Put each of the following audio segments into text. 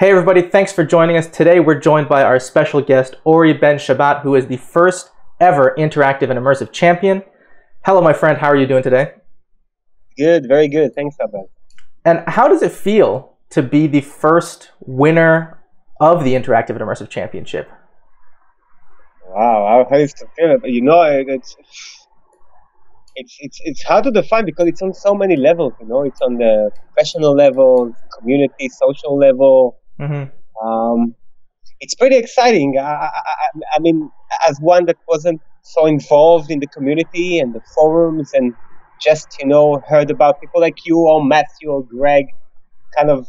Hey everybody, thanks for joining us. Today we're joined by our special guest, Ori Ben Shabat, who is the first ever interactive and immersive champion. Hello, my friend. How are you doing today? Good, very good. Thanks, Abel. And how does it feel to be the first winner of the Interactive and Immersive Championship? Wow, how is it feel? You know, it's it's it's it's hard to define because it's on so many levels. You know, it's on the professional level, community, social level, Mm-hmm. Um, it's pretty exciting. I, I, I, mean, as one that wasn't so involved in the community and the forums and just, you know, heard about people like you or Matthew or Greg, kind of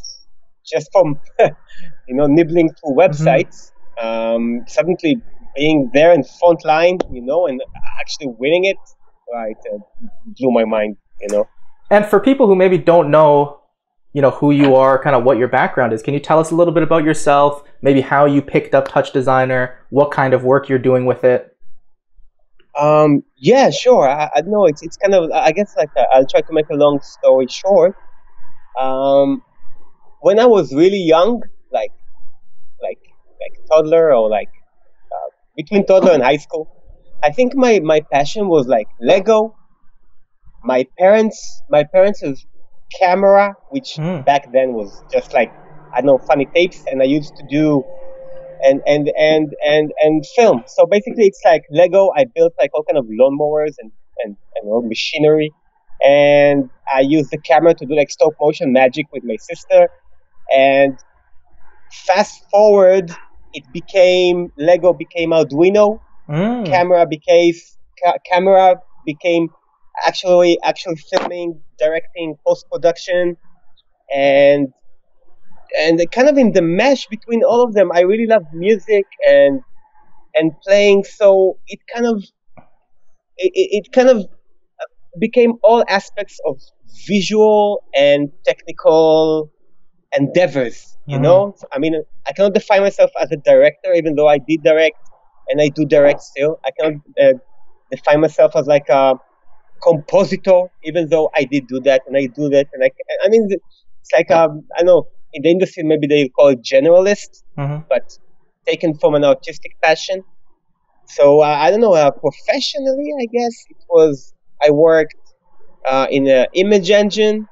just from, you know, nibbling through mm-hmm. websites, mm-hmm. um, suddenly being there in front line, you know, and actually winning it, right, uh, blew my mind, you know. And for people who maybe don't know you know who you are, kind of what your background is. Can you tell us a little bit about yourself? Maybe how you picked up Touch Designer, what kind of work you're doing with it. Um, yeah, sure. I, I know it's it's kind of I guess like i will try to make a long story short. Um, when I was really young, like like like toddler or like uh, between toddler and high school, I think my my passion was like Lego. My parents my parents camera, which mm. back then was just like I know funny tapes, and I used to do and and and and and film. So basically, it's like Lego. I built like all kind of lawnmowers and and and all machinery, and I used the camera to do like stop motion magic with my sister. And fast forward, it became Lego became Arduino. Mm. Camera became ca- camera became actually actually filming, directing, post production, and and kind of in the mesh between all of them, I really love music and and playing. So it kind of it, it kind of became all aspects of visual and technical endeavors. You mm-hmm. know, I mean, I cannot define myself as a director, even though I did direct and I do direct still. I cannot uh, define myself as like a compositor, even though I did do that and I do that. And I, I mean, it's like, um, I know in the industry, maybe they call it generalist, mm-hmm. but taken from an artistic passion. So uh, I don't know, uh, professionally, I guess it was, I worked uh, in an image engine.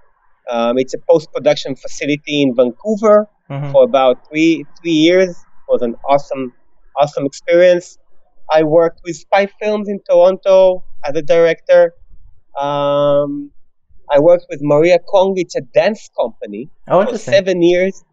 Um, it's a post-production facility in Vancouver mm-hmm. for about three, three years. It was an awesome, awesome experience. I worked with Spy Films in Toronto as a director. Um, I worked with Maria Kong. It's a dance company oh, for seven years.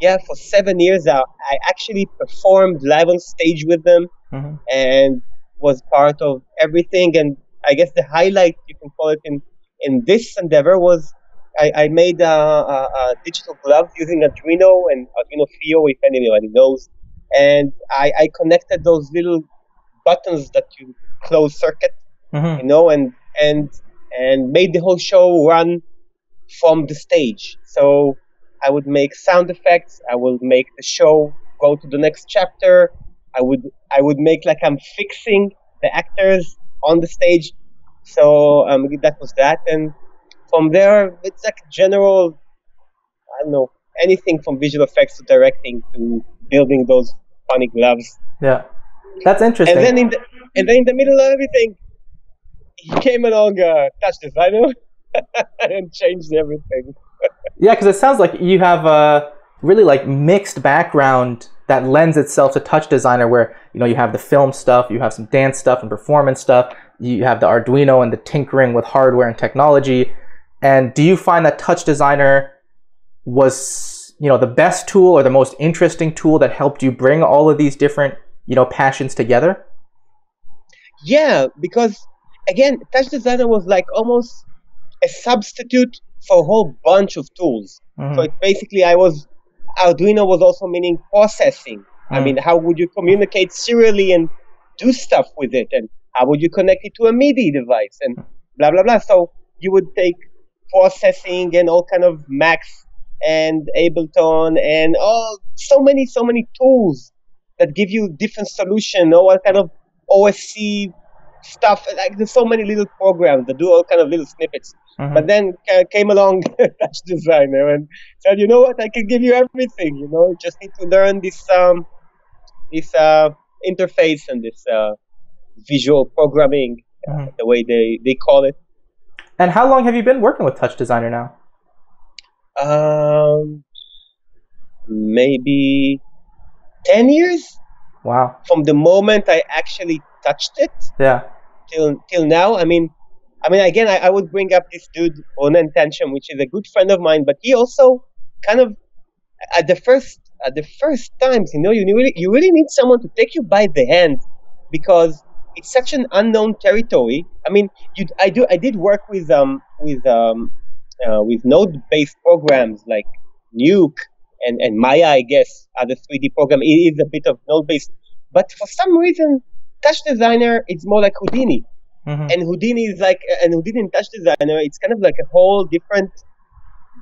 Yeah, for seven years, uh, I actually performed live on stage with them mm-hmm. and was part of everything. And I guess the highlight, you can call it, in in this endeavor was I, I made a, digital glove using Arduino and Arduino Fio, if anybody knows. And I, I connected those little buttons that you close circuit, mm-hmm. you know, and and and made the whole show run from the stage. So I would make sound effects. I would make the show go to the next chapter. I would I would make like I'm fixing the actors on the stage. So um, that was that, and from there it's like general. I don't know anything from visual effects to directing to building those funny gloves. Yeah, that's interesting. And then in the and then in the middle of everything, he came along, uh, Touch Designer, and changed everything. yeah, because it sounds like you have a really like mixed background that lends itself to touch designer, where you know you have the film stuff, you have some dance stuff and performance stuff, you have the Arduino and the tinkering with hardware and technology. And do you find that touch designer was you know the best tool or the most interesting tool that helped you bring all of these different you know passions together? Yeah, because again, Touch Designer was like almost a substitute for a whole bunch of tools. Mm-hmm. So it basically, I was Arduino was also meaning processing. Mm-hmm. I mean, how would you communicate serially and do stuff with it, and how would you connect it to a MIDI device, and blah blah blah. So you would take processing and all kind of Max and Ableton and all so many so many tools that give you different solution or what kind of OSC stuff. Like there's so many little programs that do all kind of little snippets. Mhm. But then ca- came along Touch Designer and said, you know what, I can give you everything. You know, you just need to learn this um, this uh, interface and this uh, visual programming, uh, Mhm. the way they, they call it. And how long have you been working with Touch Designer now? Um, maybe ten years Wow. from the moment I actually touched it Yeah. Till till now. I mean, I mean, again, I, I would bring up this dude Ronan Tanchum, which is a good friend of mine, but he also kind of at the first at the first times, you know, you really you really need someone to take you by the hand because it's such an unknown territory. I mean, you I do I did work with um with um uh, with node based programs like Nuke and, and Maya, I guess, are the 3D program. It is a bit of node based, but for some reason, Touch Designer it's more like Houdini Mhm. and Houdini is like and Houdini and Touch Designer it's kind of like a whole different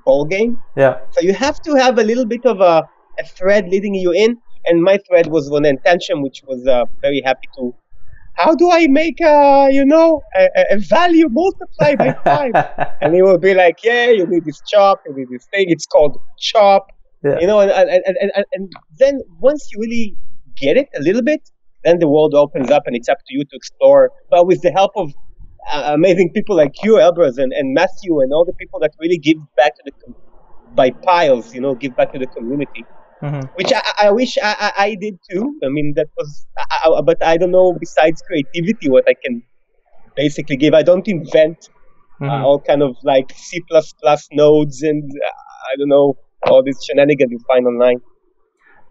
ball game. Yeah. So you have to have a little bit of a, a thread leading you in. And my thread was on intention, which was uh, very happy to. How do I make a you know a, a- a value multiply by five? and he will be like, yeah, you need this chop, you need this thing. It's called chop. Yeah. You know, and, and, and, and, and then once you really get it a little bit, then the world opens up and it's up to you to explore. But with the help of uh, amazing people like you, Elburz, and, and Matthew, and all the people that really give back to the com- by piles, you know, give back to the community, Mhm. which I, I wish I, I, did too. I mean, that was, I, but I don't know. Besides creativity, what I can basically give, I don't invent uh, Mhm. all kind of like C++ nodes and uh, I don't know all these shenanigans you find online.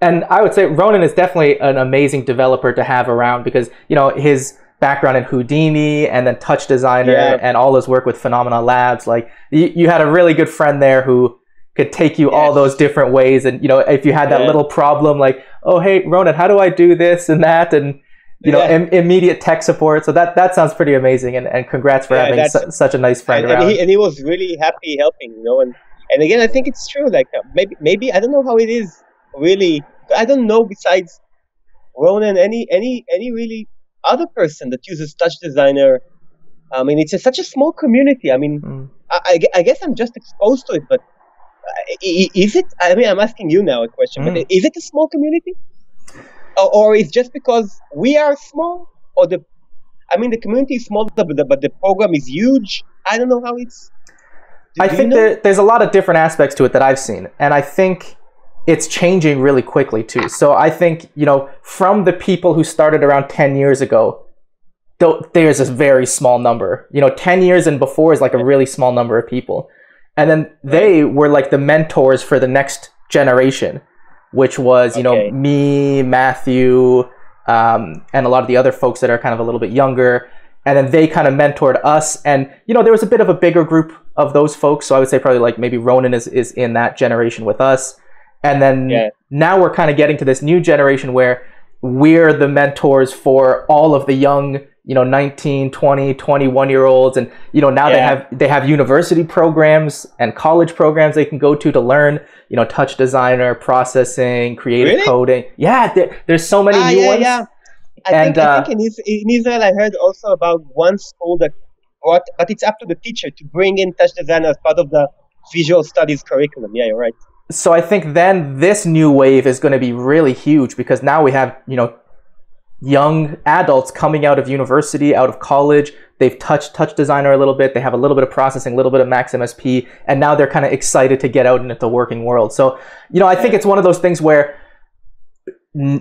And I would say Ronan is definitely an amazing developer to have around because you know his background in Houdini and then Touch Designer Yeah. and all his work with Phenomena Labs. Like you, you had a really good friend there who could take you all those different ways. And you know if you had that Yeah. little problem, like oh hey Ronan, how do I do this and that and you know Yeah. im- immediate tech support. So that that sounds pretty amazing. And, and congrats for having su- such a nice friend and, and around. he and he was really happy helping, you know. And and again, I think it's true. Like uh, maybe maybe I don't know how it is really. I don't know besides Ronan any any any really other person that uses Touch Designer. I mean, it's a, such a small community. I mean, Mm. I, I I guess I'm just exposed to it, but is it? I mean, I'm asking you now a question, Mm. but is it a small community, or, or is just because we are small, or the? I mean, the community is small, but the, but the program is huge. I don't know how it's. do- I do you think know? there, there's a lot of different aspects to it that I've seen, and I think it's changing really quickly too. So I think you know from the people who started around ten years ago, though there's a very small number. You know, ten years and before is like a really small number of people, and then they were like the mentors for the next generation, which was you Okay. know me, Matthew, um, and a lot of the other folks that are kind of a little bit younger. And then they kind of mentored us. And you know there was a bit of a bigger group of those folks. So i would say probably like maybe ronan is, is in that generation with us and then Yeah. now we're kind of getting to this new generation where we're the mentors for all of the young you know 19 20 21 year olds and you know now they have they have university programs and college programs they can go to to learn you know touch designer processing creative Really? coding yeah there, there's so many Ah, new yeah, ones yeah. I And, think, I uh, think in, in Israel, I heard also about one school that brought, but it's up to the teacher to bring in touch design as part of the visual studies curriculum. Yeah, you're right. So I think then this new wave is going to be really huge because now we have you know young adults coming out of university, out of college. They've touched touch designer a little bit. They have a little bit of processing, a little bit of Max MSP, and now they're kind of excited to get out into the working world. So you know, I think it's one of those things where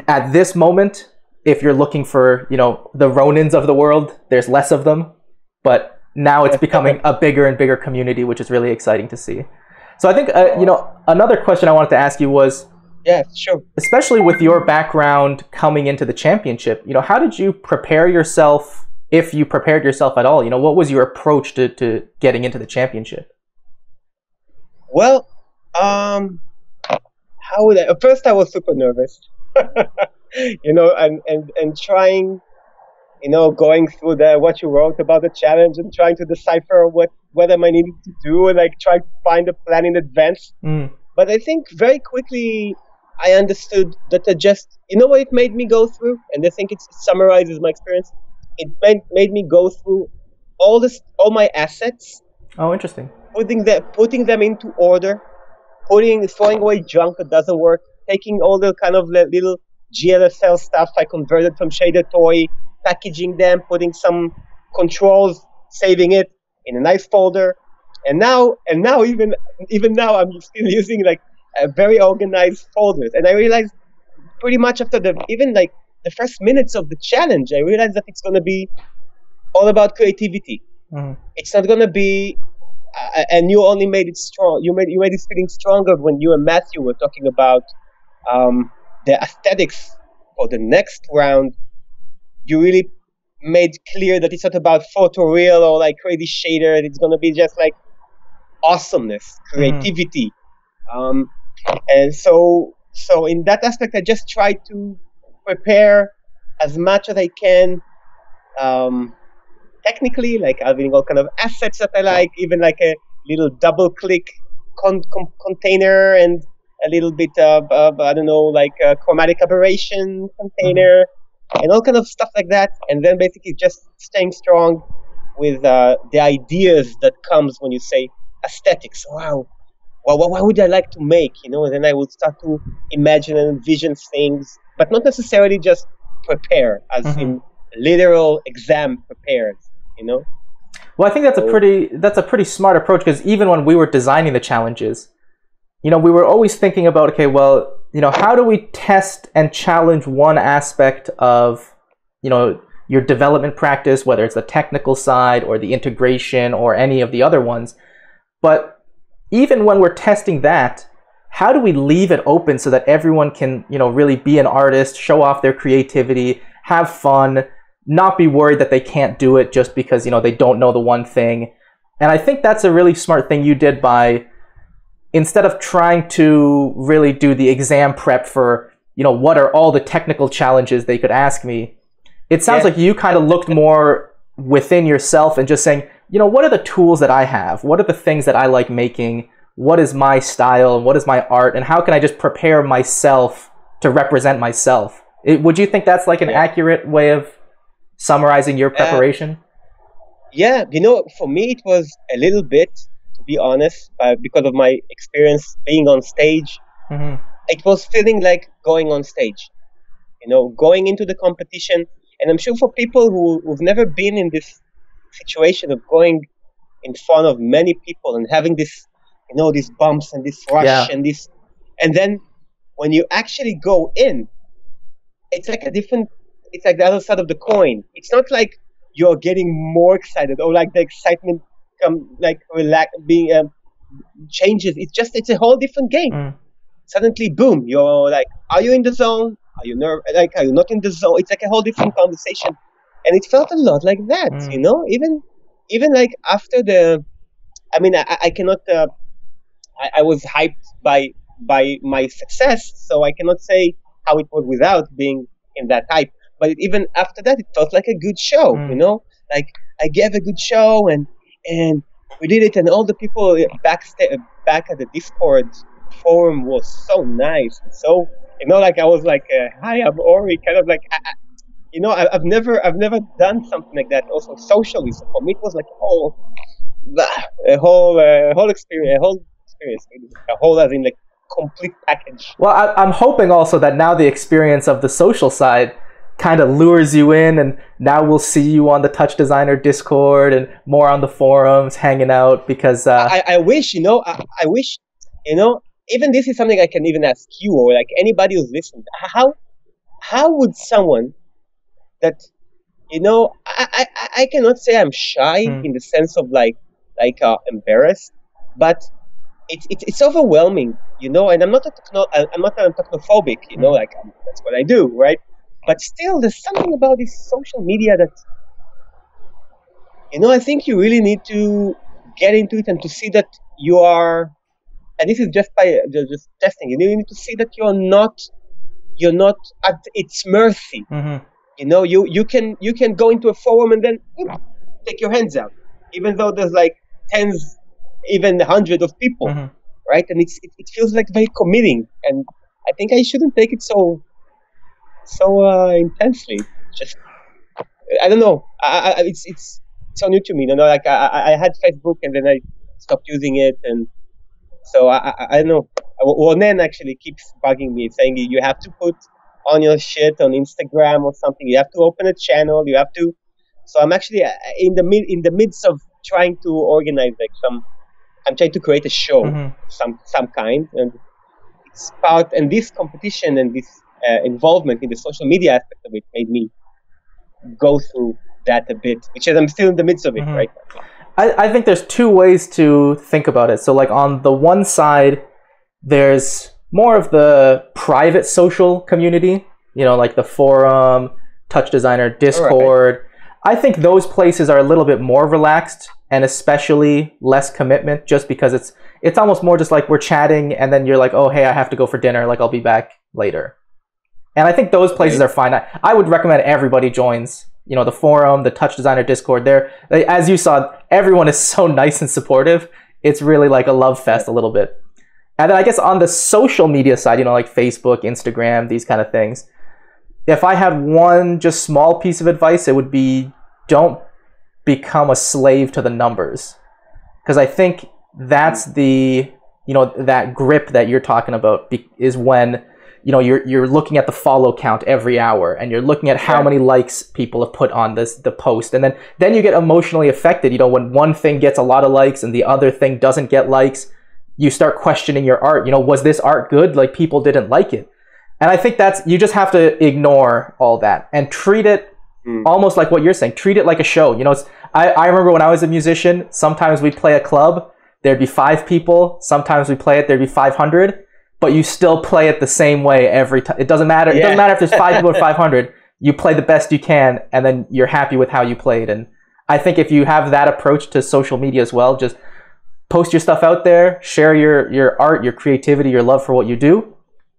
at this moment, if you're looking for you know the Ronins of the world, there's less of them, but now it's becoming a bigger and bigger community, which is really exciting to see. So I think uh, you know another question I wanted to ask you was, Yeah, sure. especially with your background coming into the championship, you know, how did you prepare yourself, if you prepared yourself at all? You know, what was your approach to, to getting into the championship? Well, um, how would I? At first, I was super nervous, you know, and, and, and trying, you know, going through the what you wrote about the challenge and trying to decipher what what am I needing to do and like try to find a plan in advance. Mm, But I think very quickly I understood that I just, you know what it made me go through? And I think it summarizes my experience. it made, made me go through all this, all my assets, Oh, interesting. putting them, putting them into order, putting, throwing away junk that doesn't work, taking all the kind of little GLSL stuff I converted from Shader Toy, packaging them, putting some controls, saving it in a nice folder, and now, and now even, even now, I'm still using like a very organized folders, and I realized pretty much after the even like the first minutes of the challenge, I realized that it's going to be all about creativity. Mhm. It's not going to be, uh, and you only made it strong. You made you made it feeling stronger when you and Matthew were talking about um, the aesthetics for the next round. You really made clear that it's not about photoreal or like crazy shader. It's going to be just like awesomeness, creativity. Um, and so, so in that aspect, I just try to prepare as much as I can. Um, technically, like having all kind of assets that I like, even like a little double click con- con- container and a little bit of, of I don't know, like a chromatic aberration container and all kind of stuff like that. And then basically just staying strong with uh, the ideas that comes when you say aesthetics. Wow, well, what, would I like to make? You know, and then I would start to imagine and envision things, but not necessarily just prepare, as Mhm. in literal exam prepared. You know. Well, I think that's a pretty that's a pretty smart approach because even when we were designing the challenges, you know, we were always thinking about okay, well, you know, how do we test and challenge one aspect of, you know, your development practice, whether it's the technical side or the integration or any of the other ones. But even when we're testing that, how do we leave it open so that everyone can, you know, really be an artist, show off their creativity, have fun, not be worried that they can't do it just because, you know, they don't know the one thing. And I think that's a really smart thing you did by instead of trying to really do the exam prep for, you know, what are all the technical challenges they could ask me. It sounds Yeah. like you kind of looked more within yourself and just saying, you know, what are the tools that I have? What are the things that I like making? What is my style and what is my art and how can I just prepare myself to represent myself? It, would you think that's like an Yeah. accurate way of summarizing your uh, preparation? Yeah, you know, for me it was a little bit, be honest, uh, because of my experience being on stage. hmm It was feeling like going on stage, you know, going into the competition. And I'm sure for people who, who've never been in this situation of going in front of many people and having this, you know, these bumps and this rush Yeah. and this, and then when you actually go in, it's like a different, it's like the other side of the coin. It's not like you're getting more excited or like the excitement come like relax being um, changes. It's just it's a whole different game. Mm. Suddenly, boom! You're like, are you in the zone? Are you nerve? Like, are you not in the zone? It's like a whole different conversation, and it felt a lot like that. Mm. You know, even even like after the, I mean, I, I cannot. Uh, I, I was hyped by by my success, so I cannot say how it was without being in that hype. But even after that, it felt like a good show. Mm. You know, like I gave a good show, and and we did it, and all the people backstage back at the Discord forum was so nice, and so you know, like I was like, uh, "Hi, I'm Ori," kind of like. I, I, you know, I, I've never, I've never done something like that. Also, socially, so for me, it was like a whole, a whole, uh, whole experience, a whole experience, a whole as in like complete package. Well, I, I'm hoping also that now the experience of the social side kind of lures you in, and now we'll see you on the Touch Designer Discord and more on the forums, hanging out. Because uh, I, I wish, you know, I, I wish, you know, even this is something I can even ask you or like anybody who's listening. How, how would someone that, you know, I, I, I- cannot say I'm shy Hmm. in the sense of like, like uh, embarrassed, but it's it's it's overwhelming, you know. And I'm not a techno, I'm not a technophobic, you know, Hmm. like um, that's what I do, right? But still, there's something about this social media that, you know, I think you really need to get into it and to see that you are, and this is just by ju- just testing. You need to see that you're not, you're not at its mercy. mhm. You know, you you can you can go into a forum and then take your hands out, even though there's like tens, even hundreds of people, Mhm. right? And it's it, it feels like very committing, and I think I shouldn't take it so so uh, intensely. Just I don't know. I, I, it's it's so new to me. You know, like I, I had Facebook and then I stopped using it, and so I, I, I don't know. Well, then actually keeps bugging me, saying you have to put on your shit on Instagram or something. You have to open a channel. You have to. So I'm actually uh, in the mid in the midst of trying to organize like some. I'm trying to create a show, mm-hmm. some some kind, and it's part. And this competition and this uh, involvement in the social media aspect of it made me go through that a bit, which is I'm still in the midst of it mm-hmm. right I, I think there's two ways to think about it. So like on the one side, there's more of the private social community, you know, like the forum, Touch Designer, Discord. Right. I think those places are a little bit more relaxed and especially less commitment just because it's it's almost more just like we're chatting and then you're like, "Oh, hey, I have to go for dinner, like I'll be back later." And I think those places right. are fine. I, I would recommend everybody joins, you know, the forum, the Touch Designer Discord there. As you saw, everyone is so nice and supportive. It's really like a love fest a little bit. And then I guess on the social media side, you know, like Facebook, Instagram, these kind of things, if I had one just small piece of advice, it would be don't become a slave to the numbers. Because I think that's the, you know, that grip that you're talking about is when, you know, you're, you're looking at the follow count every hour and you're looking at how many likes people have put on this, the post. And then, then you get emotionally affected, you know, when one thing gets a lot of likes and the other thing doesn't get likes you start questioning your art. You know, was this art good? Like people didn't like it. And I think that's, you just have to ignore all that and treat it mm. almost like what you're saying. Treat it like a show. You know, I, I remember when I was a musician, sometimes we'd play a club, there'd be five people. Sometimes we play it, there'd be 500, but you still play it the same way every time. It doesn't matter. Yeah. It doesn't matter if there's five people or 500. You play the best you can and then you're happy with how you played. And I think if you have that approach to social media as well, just post your stuff out there, share your your art, your creativity, your love for what you do.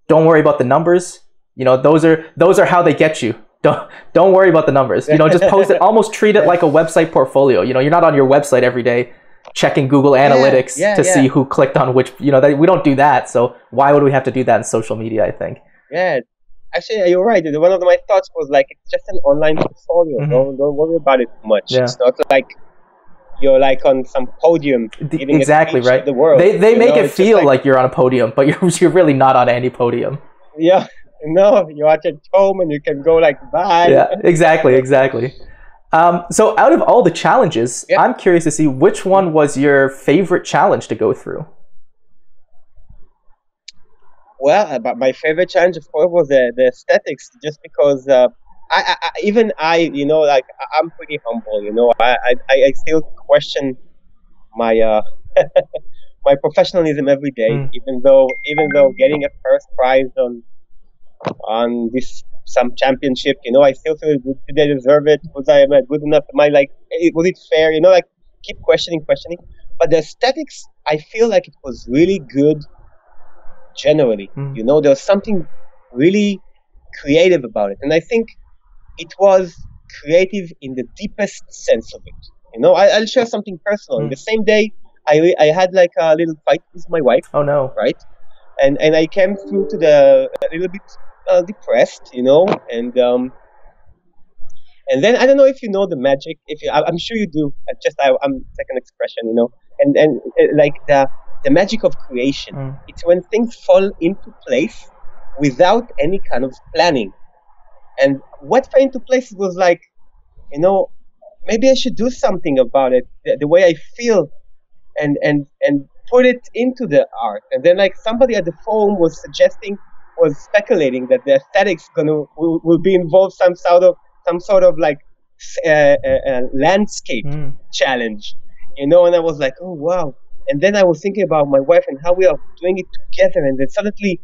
Don't worry about the numbers. You know, those are those are how they get you. Don't don't worry about the numbers. You know, just post it. Almost treat it like a website portfolio. You know, you're not on your website every day checking Google Analytics yeah, yeah, to yeah. see who clicked on which. You know, that we don't do that. So why would we have to do that in social media? I think. Yeah, actually, you're right. One of my thoughts was like, it's just an online portfolio. Mm-hmm. Don't don't worry about it too much. It's not like you're like on some podium exactly right the world they, they make know? it feel like, like, you're on a podium but you're, you're really not on any podium yeah no you're at home and you can go like bye yeah exactly exactly um, so out of all the challenges yeah. i'm curious to see which one was your favorite challenge to go through well uh, my favorite challenge of course was the, the aesthetics just because uh, I, I, even I, you know, like I'm pretty humble. You know, I, I, I still question my uh, my professionalism every day. Mm. Even though, even though getting a first prize on on this some championship, you know, I still feel did I deserve it? Was I am I good enough? Am I like was it fair? You know, like keep questioning, questioning. But the aesthetics, I feel like it was really good. Generally, mm. you know, there was something really creative about it, and I think it was creative in the deepest sense of it. You know, I, will share something personal. Mm. The same day, I, I had like a little fight with my wife. Oh no! Right, and and I came through to the a little bit uh, depressed, you know, and um, and then I don't know if you know the magic. If you, I, am sure you do. I just I, am second expression, you know, and and uh, like the the magic of creation. Mm. It's when things fall into place without any kind of planning. And what fell into place was like, you know, maybe I should do something about it, the, the, way I feel, and and and put it into the art. And then like somebody at the forum was suggesting, was speculating that the aesthetics gonna will, will be involved some sort of some sort of like uh, uh, uh, landscape mm. challenge, you know. And I was like, oh wow. And then I was thinking about my wife and how we are doing it together. And then suddenly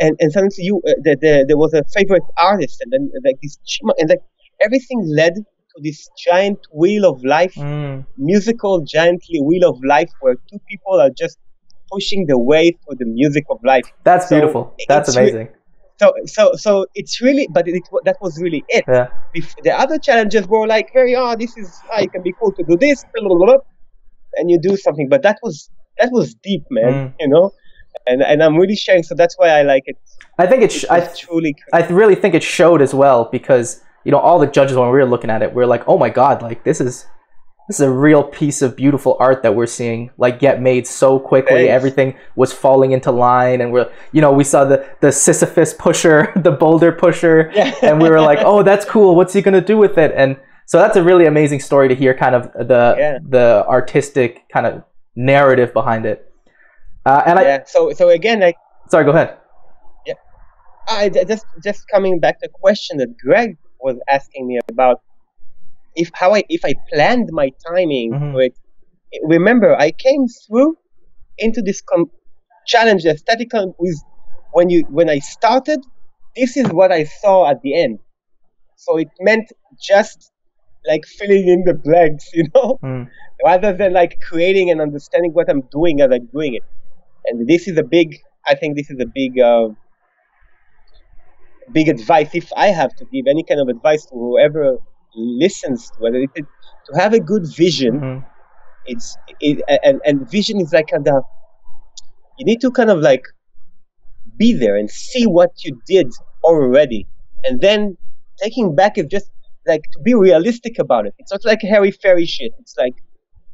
and, and suddenly you uh, the, the, there was a favorite artist and then like this and like everything led to this giant wheel of life mm. musical giant wheel of life where two people are just pushing the way for the music of life that's so beautiful that's amazing re- so so so it's really but it, that was really it yeah. the other challenges were like very oh this is how it can be cool to do this blah, blah, blah, and you do something but that was that was deep man mm. you know and and I'm really sharing. So that's why I like it. I think it. Sh- I truly. I really think it showed as well because you know, all the judges when we were looking at it, we are like, oh my god, like this is this is a real piece of beautiful art that we're seeing like get made so quickly Thanks. everything was falling into line and we're you know we saw the the sisyphus pusher the boulder pusher Yeah. and we were like oh that's cool what's he going to do with it and so that's a really amazing story to hear kind of the Yeah. the artistic kind of narrative behind it uh, and i. So so again, like sorry go ahead yeah i just just coming back to the question that Greg was asking me about if how I if I planned my timing Mhm. for it. Remember, I came through into this com- challenge, the with when you when I started. This is what I saw at the end. So it meant just like filling in the blanks, you know, Mm. rather than like creating and understanding what I'm doing as I'm doing it. And this is a big, I think this is a big, uh, big advice. If I have to give any kind of advice to whoever listens to it, it to have a good vision. Mhm. It's it, and and vision is like kind of you need to kind of like be there and see what you did already, and then taking back is just like to be realistic about it. It's not like Harry Fairy shit. It's like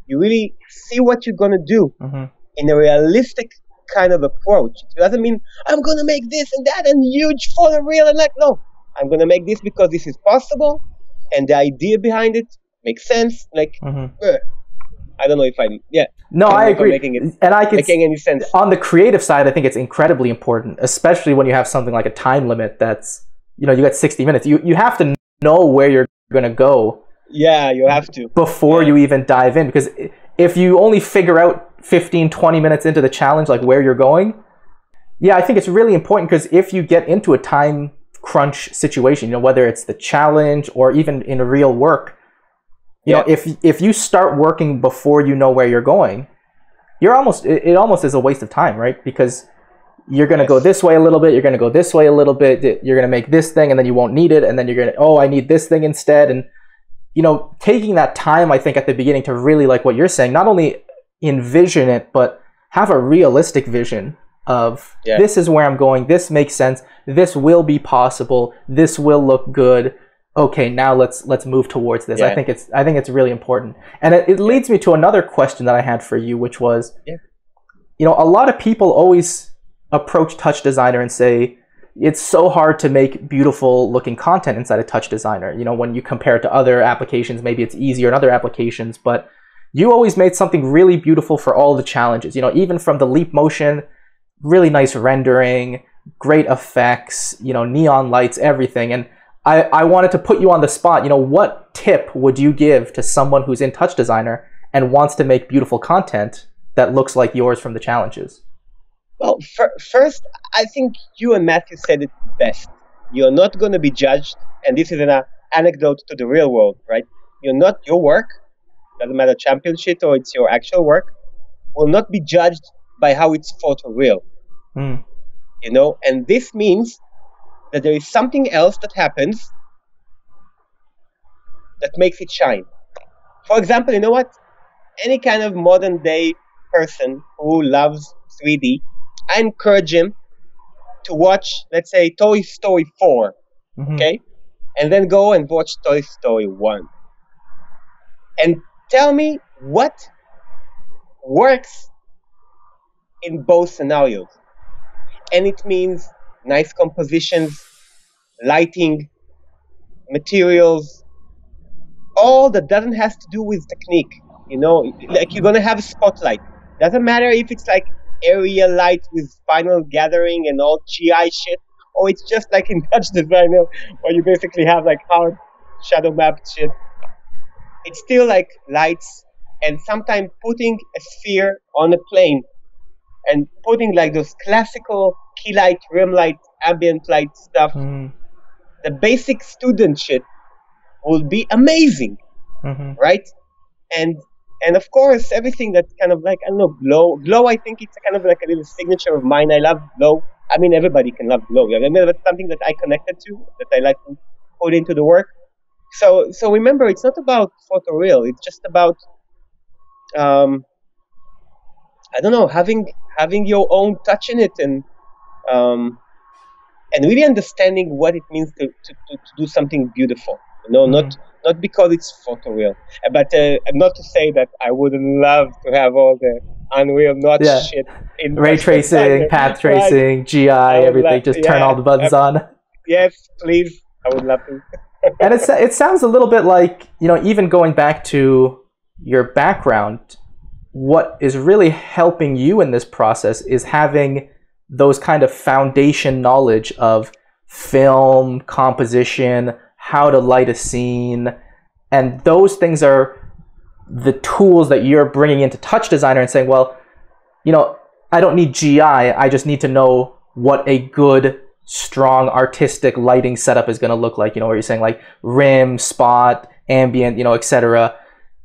you really see what you're gonna do Mhm. in a realistic kind of approach. It doesn't mean I'm gonna make this and that and huge for the real and like no, I'm gonna make this because this is possible, and the idea behind it makes sense. Like Mhm. eh, I don't know if I'm yeah no I'm i agree making it- and i can making any sense. on the creative side, I think it's incredibly important, especially when you have something like a time limit that's, you know, you got 60 minutes. You, you have to know where you're going to go Yeah, you have to. before Yeah. you even dive in. Because if you only figure out 15, 20 minutes into the challenge, like where you're going, yeah, I think it's really important because if you get into a time crunch situation, you know, whether it's the challenge or even in real work, you know, if if you start working before you know where you're going, you're almost it, it almost is a waste of time, right? Because you're going to go this way a little bit, you're going to go this way a little bit, you're going to make this thing and then you won't need it and then you're going to oh, I need this thing instead. And you know, taking that time I think at the beginning to really like what you're saying, not only envision it but have a realistic vision of Yeah. this is where I'm going, this makes sense, this will be possible, this will look good. Okay, now let's let's move towards this. I think it's I think it's really important. And it, it leads me to another question that I had for you, which was Yeah. you know, a lot of people always approach Touch Designer and say it's so hard to make beautiful looking content inside of Touch Designer. You know, when you compare it to other applications, maybe it's easier in other applications, but you always made something really beautiful for all the challenges. You know, even from the leap motion, really nice rendering, great effects, you know, neon lights, everything. And I, I wanted to put you on the spot. You know, what tip would you give to someone who's in Touch Designer and wants to make beautiful content that looks like yours from the challenges? Well, fir- first, I think you and Matthew said it best. You're not going to be judged, and this is an uh, anecdote to the real world, right? You're not your work, doesn't matter championship or it's your actual work, will not be judged by how it's photo real, Hmm. you know. And this means that there is something else that happens that makes it shine. For example, you know what? Any kind of modern day person who loves 3D, I encourage him to watch, let's say, Toy Story 4, Mhm. okay? And then go and watch Toy Story 1. And tell me what works in both scenarios. And it means nice compositions, lighting, materials, all that doesn't have to do with technique. You know, like you're gonna have a spotlight. Doesn't matter if it's like area light with final gathering and all GI shit, or it's just like in Touch Designer where you basically have like hard shadow mapped shit. It's still like lights and sometimes putting a sphere on a plane and putting like those classical key light, rim light, ambient light stuff. Mhm. The basic student shit will be amazing Mhm. right? And and of course everything that's kind of like I don't know glow glow. I think it's a kind of like a little signature of mine. I love glow. I mean everybody can love glow. I mean that's something that I connected to that I like to put into the work. So so remember, it's not about photoreal. It's just about um, I don't know having having your own touch in it and um, and really understanding what it means to, to, to, do something beautiful. You know, mm-hmm. not not because it's photoreal, but uh, not to say that I wouldn't love to have all the Unreal not yeah. shit in ray tracing, path tracing? GI, everything. Like, Just turn all the buttons on. Yes, please. I would love to. and it's, it sounds a little bit like you know, even going back to your background, what is really helping you in this process is having those kind of foundation knowledge of film composition, how to light a scene, and those things are the tools that you're bringing into Touch Designer and saying, well, you know, I don't need GI. I just need to know what a good, strong, artistic lighting setup is going to look like. You know, where you're saying like rim, spot, ambient, you know, etc.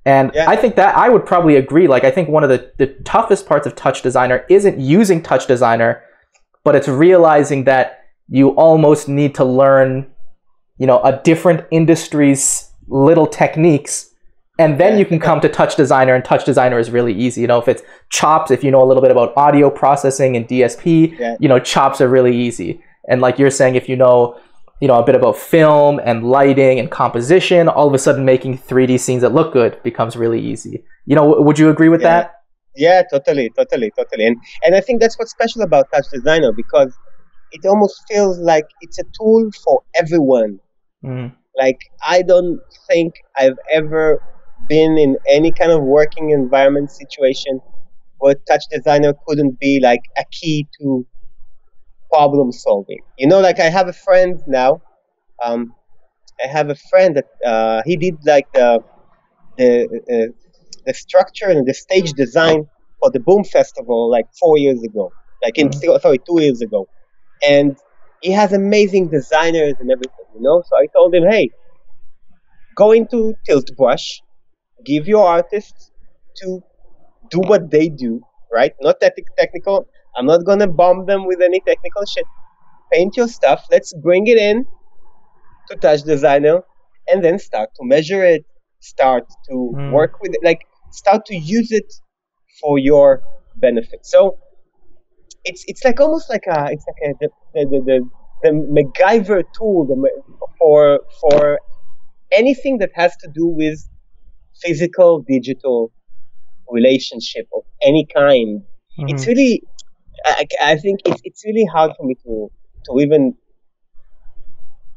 And yeah. I think that I would probably agree. Like, I think one of the, the toughest parts of Touch Designer isn't using Touch Designer, but it's realizing that you almost need to learn, you know, a different industry's little techniques and then you can come to touch designer and touch designer is really easy you know if it's chops if you know a little bit about audio processing and dsp yeah. you know chops are really easy and like you're saying if you know you know a bit about film and lighting and composition all of a sudden making 3d scenes that look good becomes really easy you know would you agree with yeah. that yeah totally totally totally and and i think that's what's special about touch designer because it almost feels like it's a tool for everyone mm. like i don't think i've ever been in any kind of working environment situation where touch designer couldn't be like a key to problem solving. You know, like I have a friend now. Um, I have a friend that uh, he did like the the uh, the structure and the stage design for the Boom Festival like four years ago, like in mm-hmm. sorry two years ago, and he has amazing designers and everything. You know, so I told him, hey, go into Tilt Brush give your artists to do what they do, right? Not that technical. I'm not gonna bomb them with any technical shit. Paint your stuff. Let's bring it in to Touch Designer, and then start to measure it. Start to mm. work with it. Like start to use it for your benefit. So it's it's like almost like a it's like a the the the, the MacGyver tool for for anything that has to do with physical digital relationship of any kind mm-hmm. it's really I, I think it's, it's really hard for me to to even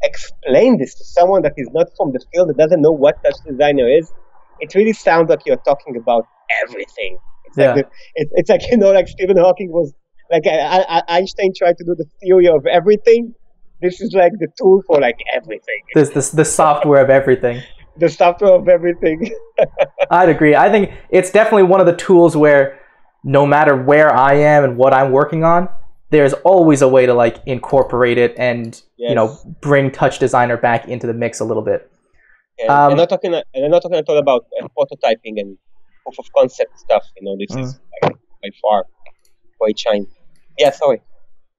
explain this to someone that is not from the field that doesn't know what touch designer is it really sounds like you're talking about everything it's yeah. like the, it, it's like you know like stephen hawking was like I, I, einstein tried to do the theory of everything this is like the tool for like everything this this the software of everything the software of everything. I'd agree. I think it's definitely one of the tools where no matter where I am and what I'm working on, there's always a way to like incorporate it and yes. you know bring Touch Designer back into the mix a little bit. Yeah, um, I'm not talking. I'm not talking at all about uh, prototyping and proof of concept stuff. You know, this mm. is like, by far quite shine. Yeah, sorry.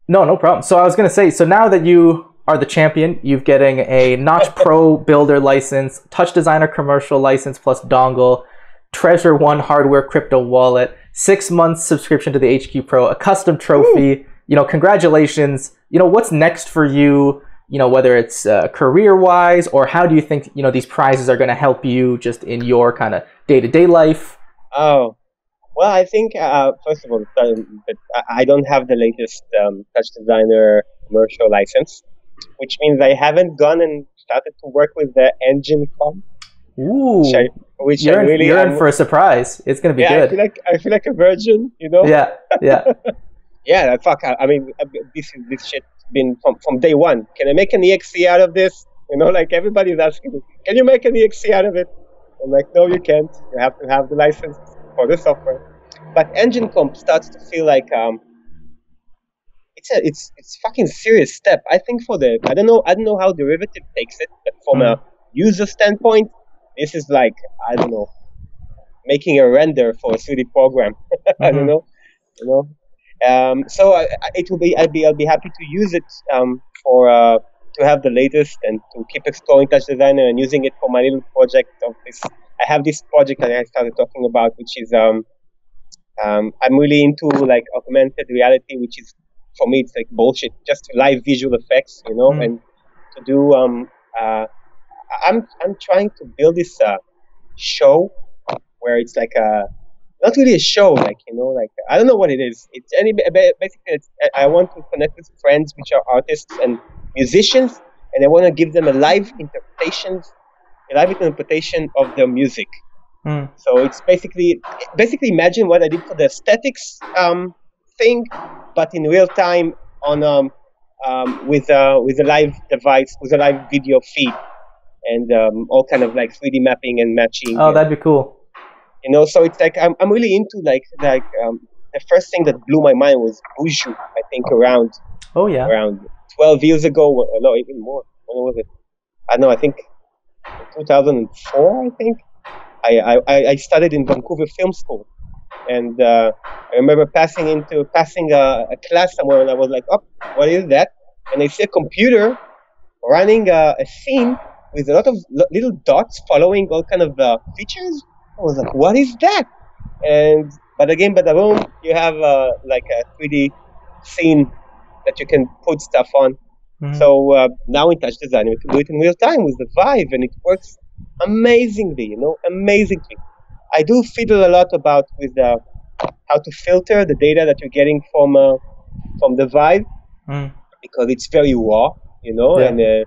No, no problem. So I was gonna say, so now that you are the champion. You're getting a Notch Pro builder license, Touch Designer commercial license plus dongle, Trezor One hardware crypto wallet, six months subscription to the HQ Pro, a custom trophy. Ooh. You know, congratulations. You know, what's next for you? You know, whether it's uh, career wise or how do you think you know these prizes are going to help you just in your kind of day to day life? Oh, well, I think uh, first of all, I don't have the latest um, Touch Designer commercial license which means I haven't gone and started to work with the engine comp. Ooh, which I, which you're, I really in, you're in for a surprise. It's gonna be yeah, good. I feel like I feel like a virgin, you know. Yeah, yeah, yeah. Fuck. I, I mean, uh, this is this shit been from from day one. Can I make an exe out of this? You know, like everybody's asking me, can you make an exe out of it? I'm like, no, you can't. You have to have the license for the software. But engine comp starts to feel like um, it's a it's it's fucking serious step. I think for the I don't know I don't know how derivative takes it, but from mm. a user standpoint, this is like I don't know making a render for a 3D program. Mm-hmm. I don't mm-hmm. know, you know. Um, so I, it will be I'll be I'll be happy to use it um, for uh, to have the latest and to keep exploring Touch Designer and using it for my little project of this. I have this project that I started talking about, which is um, um, I'm really into like augmented reality, which is for me it's like bullshit. Just live visual effects, you know, Mm. and to do um uh, I'm I'm trying to build this uh, show where it's like a not really a show, like you know, like I don't know what it is. It's any basically it's, I- want to connect with friends which are artists and musicians, and I want to give them a live interpretations, a live interpretation of their music. Mm. So it's basically basically imagine what I did for the aesthetics um, thing, but in real time on um, um, with uh, with a live device with a live video feed and um, all kind of like 3D mapping and matching. Oh, and, that'd be cool. you know, so it's like I'm I'm really into like like um, the first thing that blew my mind was Boujou. I think around Oh yeah. around 12 years ago, no, even more. When was it? I don't know. I think 2004. I think I I, I studied in Vancouver Film School, and uh, I remember passing into passing a, a class somewhere, and I was like, "Oh, what is that?" And I see a computer running a, a scene with a lot of l- little dots following all kind of uh, features. I was like, "What is that?" And but again, but the boom, you have uh, like a 3D scene that you can put stuff on. Mhm. So uh, now in Touch Design, we can do it in real time with the Vive, and it works amazingly. You know, amazingly. I do fiddle a lot about with uh, how to filter the data that you're getting from uh, from the Vive Mm. because it's very raw, you know, Yeah. and uh,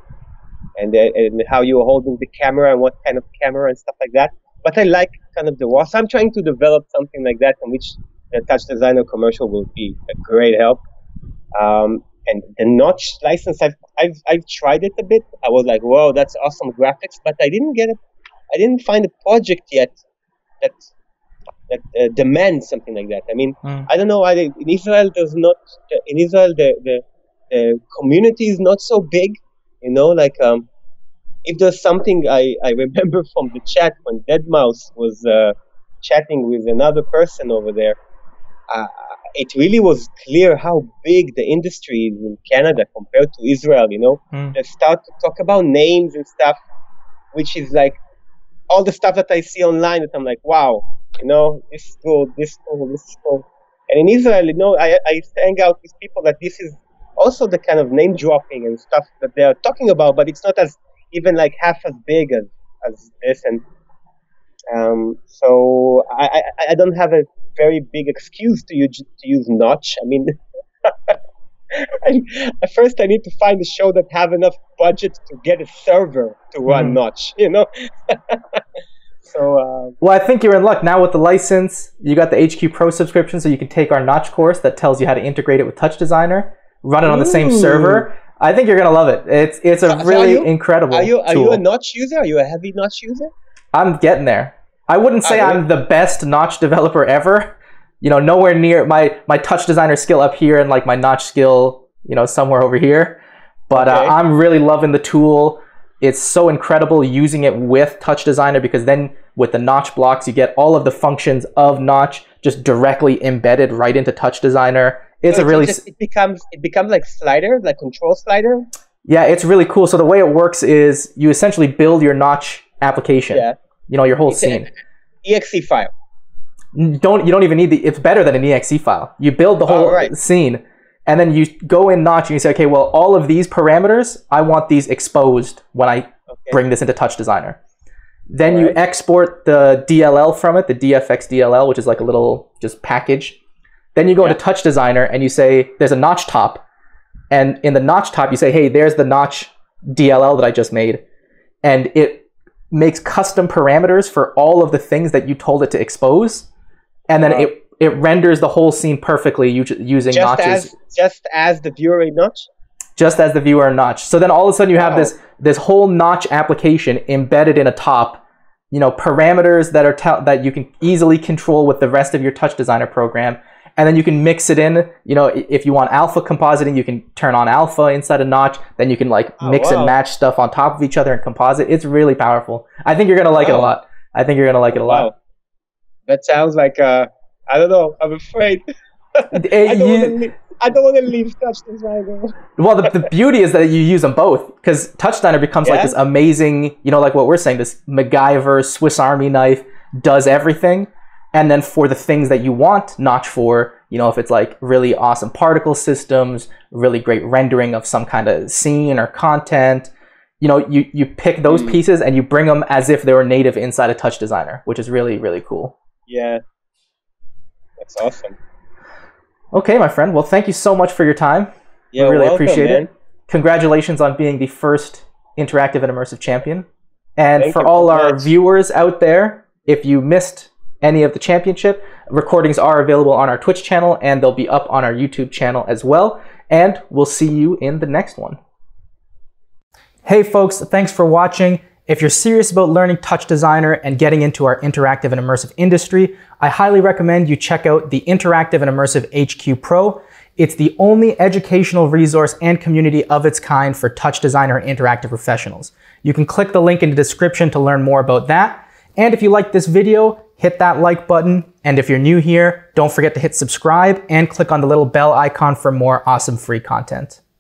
and and how you're holding the camera and what kind of camera and stuff like that. But I like kind of the raw. So I'm trying to develop something like that, in which the Touch Designer commercial will be a great help. Um, and the notch license, I've, I've I've tried it a bit. I was like, wow, that's awesome graphics, but I didn't get it. I didn't find a project yet that that uh, demands something like that. I mean, Mm. I don't know why they, in Israel there's not in Israel the, the the community is not so big. You know, like um, if there's something I, I remember from the chat when deadmau5 was uh, chatting with another person over there, uh, it really was clear how big the industry is in Canada compared to Israel. You know, Mm. they start to talk about names and stuff, which is like all the stuff that I see online that I'm like, wow, you know, this school, this school, this school. And in Israel, you know, I, I hang out with people that this is also the kind of name dropping and stuff that they are talking about, but it's not as even like half as big as, as this. And um, so I, I, I don't have a very big excuse to use, to use Notch. I mean, I, at first I need to find a show that have enough budget to get a server to run Mhm. Notch, you know. so uh, Well, I think you're in luck now with the license. You got the HQ Pro subscription, so you can take our Notch course that tells you how to integrate it with Touch Designer, run it on the same Ooh. server. I think you're gonna love it. It's it's a So- so are really you- incredible are you are tool. you a Notch user? Are you a heavy Notch user? I'm getting there. I wouldn't say Oh. I'm the best Notch developer ever. You know, nowhere near my my Touch Designer skill up here and like my Notch skill, you know, somewhere over here. But Okay. uh, I'm really loving the tool. It's so incredible using it with Touch Designer because then with the Notch blocks, you get all of the functions of Notch just directly embedded right into Touch Designer. It's So a it really just, it becomes it becomes like slider, like control slider. yeah, it's really cool. So the way it works is you essentially build your Notch application. Yeah. You know, your whole It's scene. exe file. don't you don't even need the it's better than an exe file you build the whole Oh, right. scene and then you go in notch and you say okay well all of these parameters i want these exposed when i Okay. bring this into touch designer then you export the dll from it the dfx dll which is like a little just package then you go Yeah. into touch designer and you say there's a notch top and in the notch top you say hey there's the notch dll that i just made and it makes custom parameters for all of the things that you told it to expose and then Wow. it it renders the whole scene perfectly using just notches as just as the viewer Notch. just as the viewer notch so then all of a sudden you have Wow. this this whole notch application embedded in a top you know parameters that are that you can easily control with the rest of your touch designer program and then you can mix it in you know if you want alpha compositing you can turn on alpha inside a notch then you can like Oh, mix and match stuff on top of each other and composite it's really powerful i think you're gonna like it a lot i think you're gonna like it a lot Wow, that sounds like uh, I don't know. I'm afraid. I Eh, don't you- want to. Leave, I don't want to leave Touch Designer. Well, the, the beauty is that you use them both because Touchdesigner becomes like this amazing, you know, like what we're saying, this MacGyver Swiss Army knife does everything. And then for the things that you want Notch for, you know, if it's like really awesome particle systems, really great rendering of some kind of scene or content, you know, you, you pick those Mm. pieces and you bring them as if they were native inside a touch designer, which is really, really cool. Yeah. That's awesome. Okay, my friend. Well, thank you so much for your time. Yeah, really welcome, appreciate man. it. Congratulations on being the first interactive and immersive champion. And Thank for all our viewers out there, if you missed any of the championship, recordings are available on our Twitch channel and they'll be up on our YouTube channel as well. And we'll see you in the next one. Hey folks, thanks for watching. If you're serious about learning Touch Designer and getting into our interactive and immersive industry, I highly recommend you check out the Interactive and Immersive HQ Pro. It's the only educational resource and community of its kind for touch designer and interactive professionals. You can click the link in the description to learn more about that. And if you like this video, hit that like button. And if you're new here, don't forget to hit subscribe and click on the little bell icon for more awesome free content.